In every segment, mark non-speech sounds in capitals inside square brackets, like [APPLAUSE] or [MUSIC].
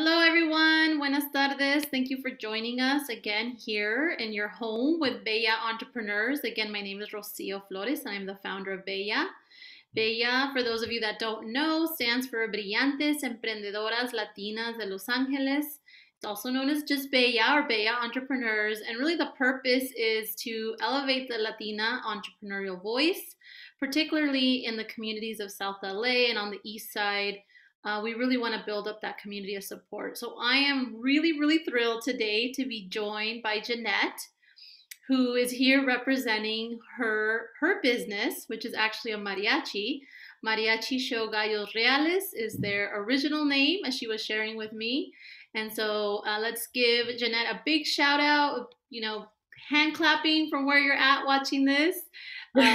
Hello, everyone. Buenas tardes. Thank you for joining us again here in your home with Bella Entrepreneurs. Again, my name is Rocio Flores, and I'm the founder of Bella. Bella, for those of you that don't know, stands for Brillantes Emprendedoras Latinas de Los Angeles. It's also known as just Bella or Bella Entrepreneurs. And really, the purpose is to elevate the Latina entrepreneurial voice, particularly in the communities of South LA and on the East Side uh, we really want to build up that community of support. So I am really, really thrilled today to be joined by Jannette, who is here representing her her business, which is actually a mariachi. Mariachi Show Gallos Reales is their original name, as she was sharing with me. And so uh, let's give Jannette a big shout out. You know, hand clapping from where you're at watching this. [LAUGHS] Uh,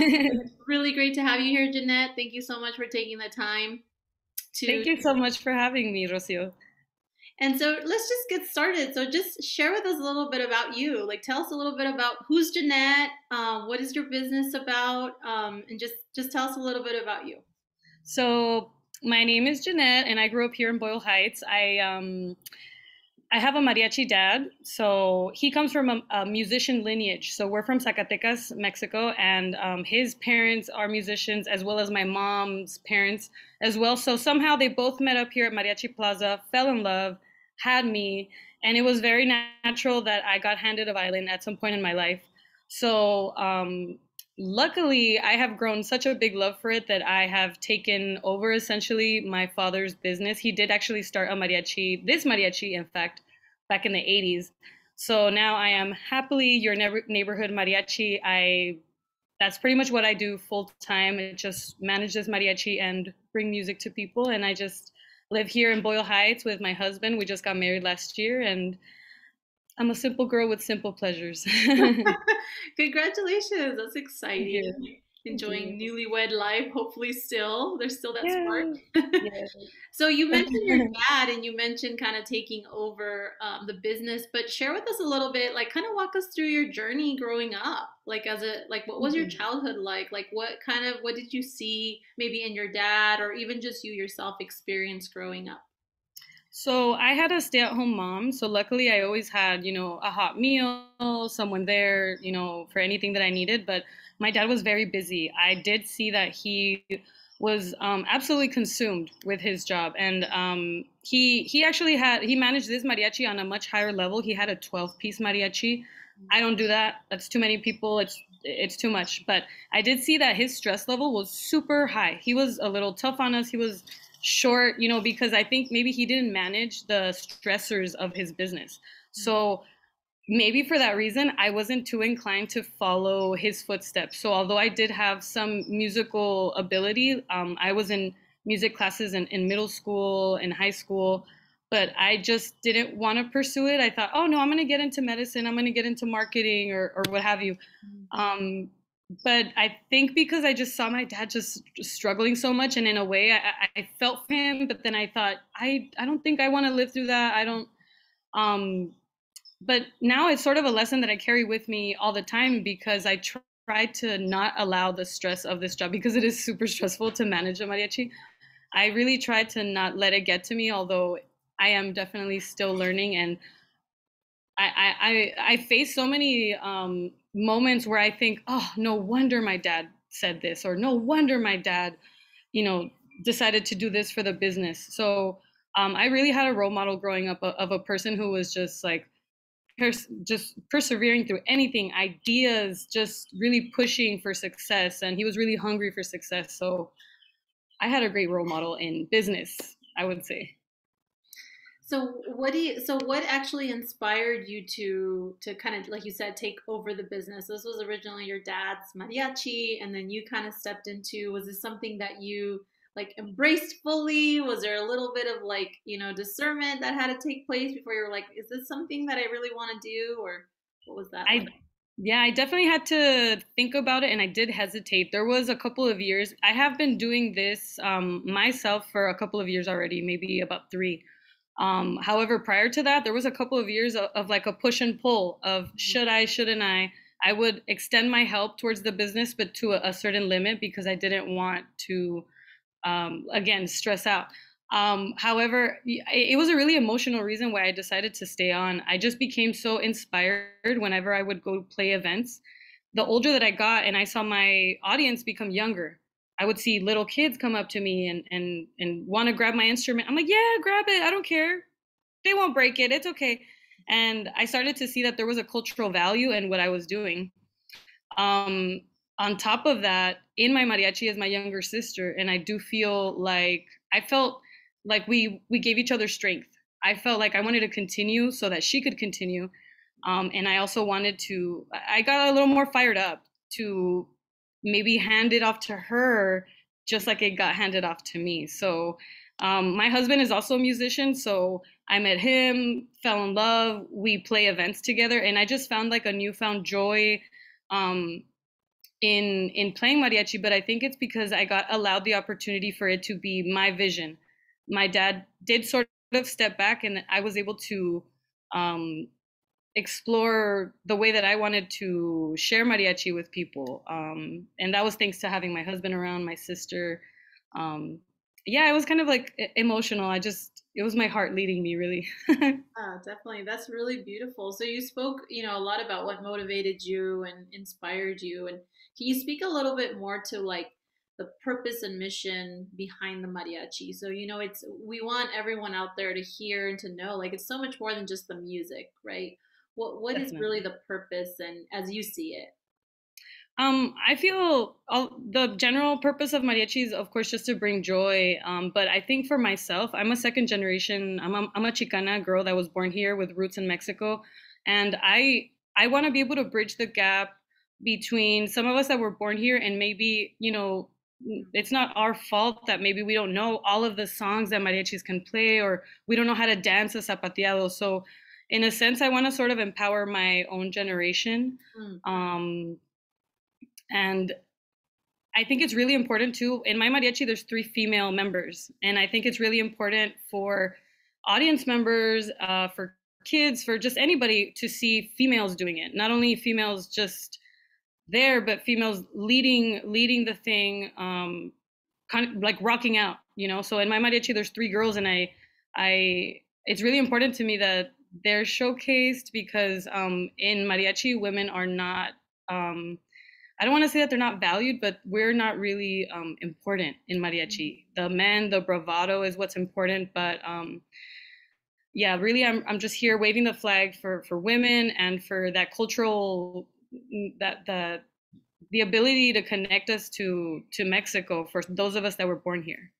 really great to have you here, Jannette. Thank you so much for taking the time to Thank you so much for having me, Rocio. And so let's just get started. So just share with us a little bit about you. Like tell us a little bit about who's Jannette, um, what is your business about, um, and just just tell us a little bit about you. So my name is Jannette, and I grew up here in Boyle Heights. I um, I have a mariachi dad, so he comes from a, a musician lineage. So we're from Zacatecas, Mexico, and um, his parents are musicians, as well as my mom's parents as well. So somehow they both met up here at Mariachi Plaza, fell in love, had me, and it was very natural that I got handed a violin at some point in my life. So um, luckily i have grown such a big love for it that i have taken over essentially my father's business. He did actually start a mariachi this mariachi in fact back in the 80s so now i am happily your neighborhood mariachi. I that's pretty much what i do full time. It just manages mariachi and bring music to people. And i just live here in boyle heights with my husband. We just got married last year and I'm a simple girl with simple pleasures. [LAUGHS] [LAUGHS] Congratulations. That's exciting. Enjoying newlywed life, hopefully still. There's still that yeah. spark. yeah. [LAUGHS] so you mentioned your dad and you mentioned kind of taking over um, the business, but share with us a little bit, like kind of walk us through your journey growing up. Like as a like what was your mm-hmm. childhood like? Like what kind of what did you see maybe in your dad or even just you yourself experience growing up? So I had a stay-at-home mom. So luckily, I always had, you know, a hot meal, someone there, you know, for anything that I needed. But my dad was very busy. I did see that he was um, absolutely consumed with his job, and um, he he actually had he managed this mariachi on a much higher level. He had a 12-piece mariachi. I don't do that. That's too many people. It's it's too much. But I did see that his stress level was super high. He was a little tough on us. He was short, you know, because I think maybe he didn't manage the stressors of his business. So maybe for that reason, I wasn't too inclined to follow his footsteps. So although I did have some musical ability, um, I was in music classes in, in middle school and high school, but I just didn't want to pursue it. I thought, oh no, I'm going to get into medicine, I'm going to get into marketing or, or what have you. Mm. Um, but I think because I just saw my dad just, struggling so much, and in a way, I, I felt for him. But then I thought, I I don't think I want to live through that. I don't. Um, but now it's sort of a lesson that I carry with me all the time because I try to not allow the stress of this job because it is super stressful to manage a mariachi. I really try to not let it get to me, although I am definitely still learning and I I I face so many um, moments where I think, oh, no wonder my dad said this, or no wonder my dad, you know, decided to do this for the business. So um, I really had a role model growing up of a person who was just like, pers- just persevering through anything, ideas, just really pushing for success, and he was really hungry for success. So I had a great role model in business, I would say. So what do you so what actually inspired you to to kind of like you said take over the business? This was originally your dad's mariachi and then you kind of stepped into was this something that you like embraced fully? Was there a little bit of like, you know, discernment that had to take place before you were like, is this something that I really want to do or what was that? I like? yeah, I definitely had to think about it and I did hesitate. There was a couple of years. I have been doing this um, myself for a couple of years already, maybe about 3 um, however, prior to that, there was a couple of years of, of like a push and pull of mm-hmm. should I, shouldn't I? I would extend my help towards the business, but to a, a certain limit because I didn't want to, um, again, stress out. Um, however, it was a really emotional reason why I decided to stay on. I just became so inspired whenever I would go play events. The older that I got and I saw my audience become younger, I would see little kids come up to me and and and want to grab my instrument. I'm like, yeah, grab it. I don't care. They won't break it. It's okay. And I started to see that there was a cultural value in what I was doing. Um, on top of that, in my mariachi is my younger sister, and I do feel like I felt like we we gave each other strength. I felt like I wanted to continue so that she could continue, um, and I also wanted to. I got a little more fired up to maybe hand it off to her, just like it got handed off to me. So um, my husband is also a musician, so I met him, fell in love. We play events together, and I just found like a newfound joy um, in in playing mariachi. But I think it's because I got allowed the opportunity for it to be my vision. My dad did sort of step back, and I was able to um, explore the way that I wanted to share mariachi with people. Um, and that was thanks to having my husband around, my sister. Um, yeah, it was kind of like emotional. I just, it was my heart leading me really. oh, [LAUGHS] definitely. That's really beautiful. So you spoke, you know, a lot about what motivated you and inspired you. And can you speak a little bit more to like the purpose and mission behind the mariachi? So, you know, it's, we want everyone out there to hear and to know, like, it's so much more than just the music, right? What what is really the purpose and as you see it? Um, I feel all, the general purpose of mariachi is, of course, just to bring joy. Um, but I think for myself, I'm a second generation. I'm a, I'm a Chicana girl that was born here with roots in Mexico, and I I want to be able to bridge the gap between some of us that were born here and maybe you know it's not our fault that maybe we don't know all of the songs that mariachis can play or we don't know how to dance a zapateado. So in a sense, I want to sort of empower my own generation. Mm. Um, and I think it's really important too. In my mariachi, there's three female members, and I think it's really important for audience members, uh, for kids, for just anybody to see females doing it. Not only females just there, but females leading leading the thing, um, kind of like rocking out. You know. So in my mariachi, there's three girls, and I, I, it's really important to me that they're showcased because um, in mariachi, women are not. Um, I don't want to say that they're not valued, but we're not really um, important in mariachi. The men, the bravado is what's important, but um, yeah, really, I'm I'm just here waving the flag for for women and for that cultural mm, that the the ability to connect us to to Mexico for those of us that were born here.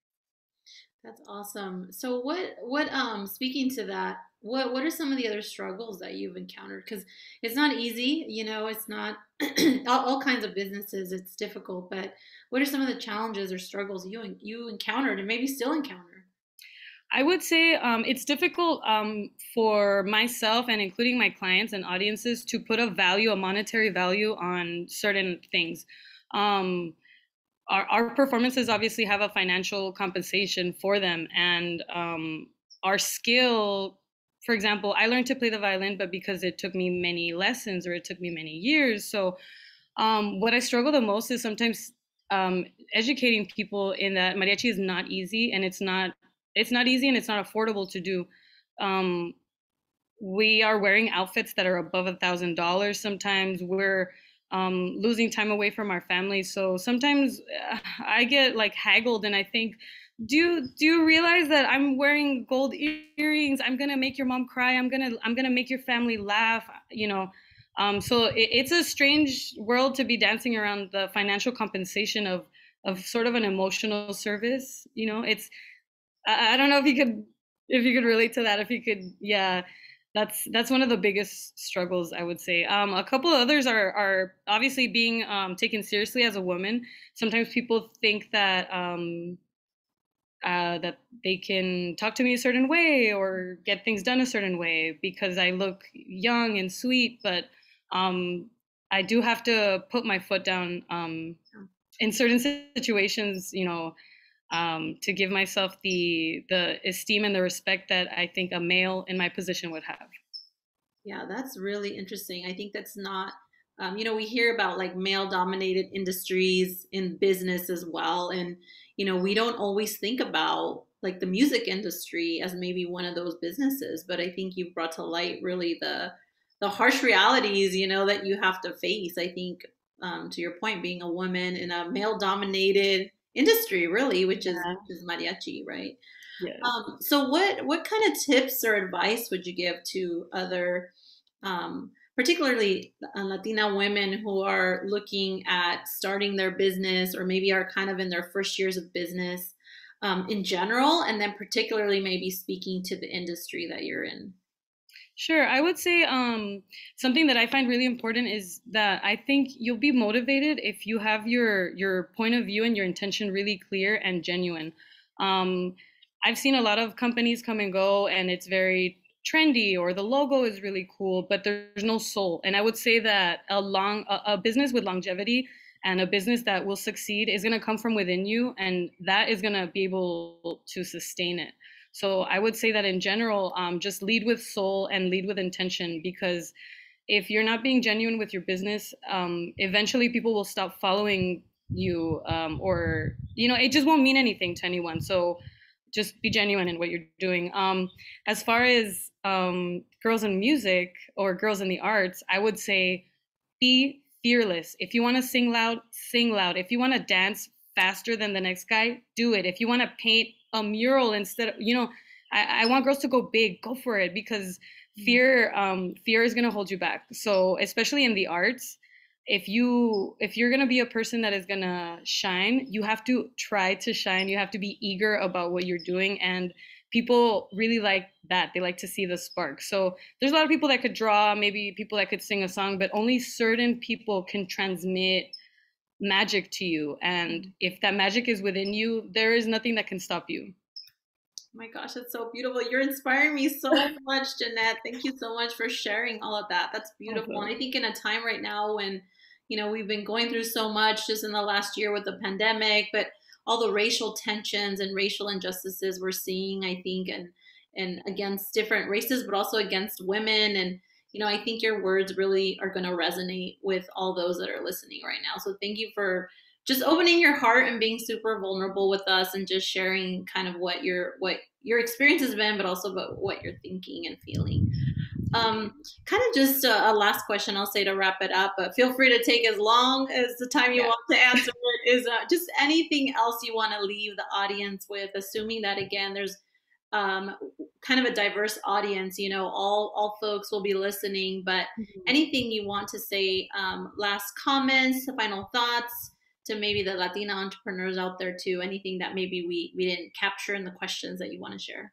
That's awesome. So what what um speaking to that, what what are some of the other struggles that you've encountered? Because it's not easy you know it's not [CLEARS THROAT] all, all, kinds of businesses it's difficult but what are some of the challenges or struggles you you encountered and maybe still encounter? I would say um, it's difficult um, for myself and including my clients and audiences to put a value a monetary value on certain things. Um, our, our performances obviously have a financial compensation for them and um, our skill for example, I learned to play the violin, but because it took me many lessons or it took me many years. So, um, what I struggle the most is sometimes um, educating people in that mariachi is not easy, and it's not it's not easy and it's not affordable to do. Um, we are wearing outfits that are above a thousand dollars. Sometimes we're um, losing time away from our families. So sometimes uh, I get like haggled, and I think do do you realize that i'm wearing gold earrings? I'm gonna make your mom cry. I'm gonna i'm gonna make your family laugh you know? Um, so it, it's a strange world to be dancing around the financial compensation of of sort of an emotional service you know? It's I, I don't know if you could if you could relate to that if you could yeah. That's that's one of the biggest struggles i would say. Um, a couple others are are obviously being um, taken seriously as a woman. Sometimes people think that um, uh, that they can talk to me a certain way or get things done a certain way because I look young and sweet, but um, I do have to put my foot down um, in certain situations, you know, um, to give myself the the esteem and the respect that I think a male in my position would have. Yeah, that's really interesting. I think that's not um, you know, we hear about like male dominated industries in business as well. And, you know, we don't always think about like the music industry as maybe one of those businesses. But I think you've brought to light really the, the harsh realities, you know, that you have to face. I think, um, to your point, being a woman in a male dominated industry, really, which is, yeah. which is mariachi, right? Yes. Um, so what, what kind of tips or advice would you give to other, um, particularly uh, Latina women who are looking at starting their business or maybe are kind of in their first years of business um, in general, and then particularly maybe speaking to the industry that you're in? Sure. I would say um, something that I find really important is that I think you'll be motivated if you have your your point of view and your intention really clear and genuine. Um, I've seen a lot of companies come and go, and it's very trendy or the logo is really cool, but there's no soul. And I would say that a long a, a business with longevity and a business that will succeed is going to come from within you, and that is going to be able to sustain it. So I would say that in general, um, just lead with soul and lead with intention because if you're not being genuine with your business, um, eventually people will stop following you um, or you know it just won't mean anything to anyone. So just be genuine in what you're doing. Um, as far as um, girls in music or girls in the arts, I would say be fearless. If you want to sing loud, sing loud. If you want to dance faster than the next guy, do it. If you want to paint a mural instead of, you know, I, I want girls to go big, go for it because mm. fear, um, fear is going to hold you back. So, especially in the arts, if you if you're going to be a person that is going to shine you have to try to shine you have to be eager about what you're doing and people really like that they like to see the spark so there's a lot of people that could draw maybe people that could sing a song but only certain people can transmit magic to you and if that magic is within you there is nothing that can stop you oh my gosh, that's so beautiful. You're inspiring me so [LAUGHS] much, Jannette. Thank you so much for sharing all of that. That's beautiful. Okay. And I think in a time right now when you know, we've been going through so much just in the last year with the pandemic, but all the racial tensions and racial injustices we're seeing, I think, and and against different races, but also against women. And you know, I think your words really are going to resonate with all those that are listening right now. So thank you for just opening your heart and being super vulnerable with us and just sharing kind of what your what your experience has been, but also about what you're thinking and feeling. Um, kind of just a, a, last question, I'll say to wrap it up, but feel free to take as long as the time you yeah. want to answer it. [LAUGHS] Is uh, just anything else you want to leave the audience with, assuming that again, there's um, kind of a diverse audience. You know, all all folks will be listening, but mm-hmm. anything you want to say, um, last comments, final thoughts to maybe the Latina entrepreneurs out there too. Anything that maybe we we didn't capture in the questions that you want to share.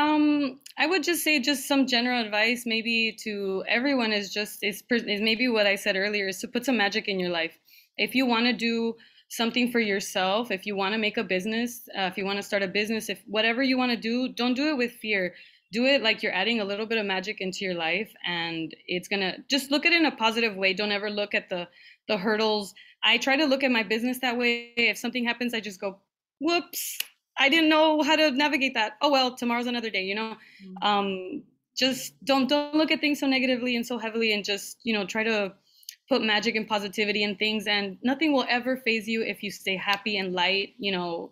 Um, I would just say just some general advice, maybe to everyone is just is, is maybe what I said earlier is to put some magic in your life. If you want to do something for yourself, if you want to make a business, uh, if you want to start a business, if whatever you want to do, don't do it with fear. Do it like you're adding a little bit of magic into your life, and it's gonna just look at it in a positive way. Don't ever look at the the hurdles. I try to look at my business that way. If something happens, I just go, "Whoops, I didn't know how to navigate that. Oh well, tomorrow's another day, you know. Mm-hmm. Um, just don't don't look at things so negatively and so heavily, and just you know try to put magic and positivity in things, and nothing will ever faze you if you stay happy and light. You know,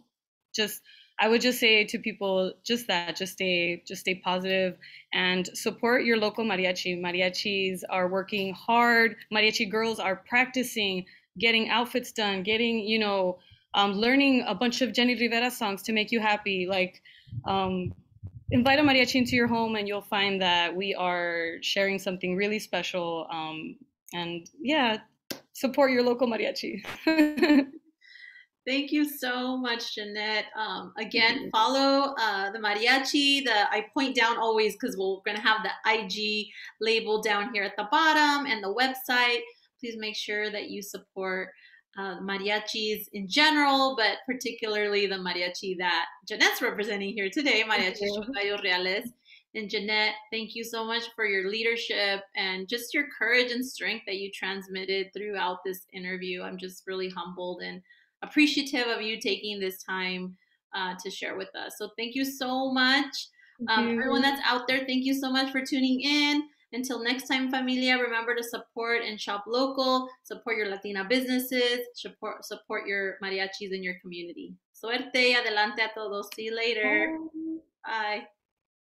just I would just say to people just that, just stay just stay positive and support your local mariachi. Mariachis are working hard. Mariachi girls are practicing, getting outfits done, getting you know um, learning a bunch of Jenni Rivera songs to make you happy. Like, um, invite a mariachi into your home, and you'll find that we are sharing something really special. Um, and yeah, support your local mariachi. [LAUGHS] Thank you so much, Jannette. Um, again, follow uh, the mariachi. The I point down always because we're going to have the IG label down here at the bottom and the website. Please make sure that you support uh, mariachis in general, but particularly the mariachi that Jannette's representing here today, Mariachi Show Gallos Reales. And Jannette, thank you so much for your leadership and just your courage and strength that you transmitted throughout this interview. I'm just really humbled and appreciative of you taking this time uh, to share with us. So thank you so much. Um, everyone that's out there, thank you so much for tuning in. Until next time, familia, remember to support and shop local, support your Latina businesses, support, support your mariachis in your community. Suerte, adelante a todos. See you later. Bye. Bye.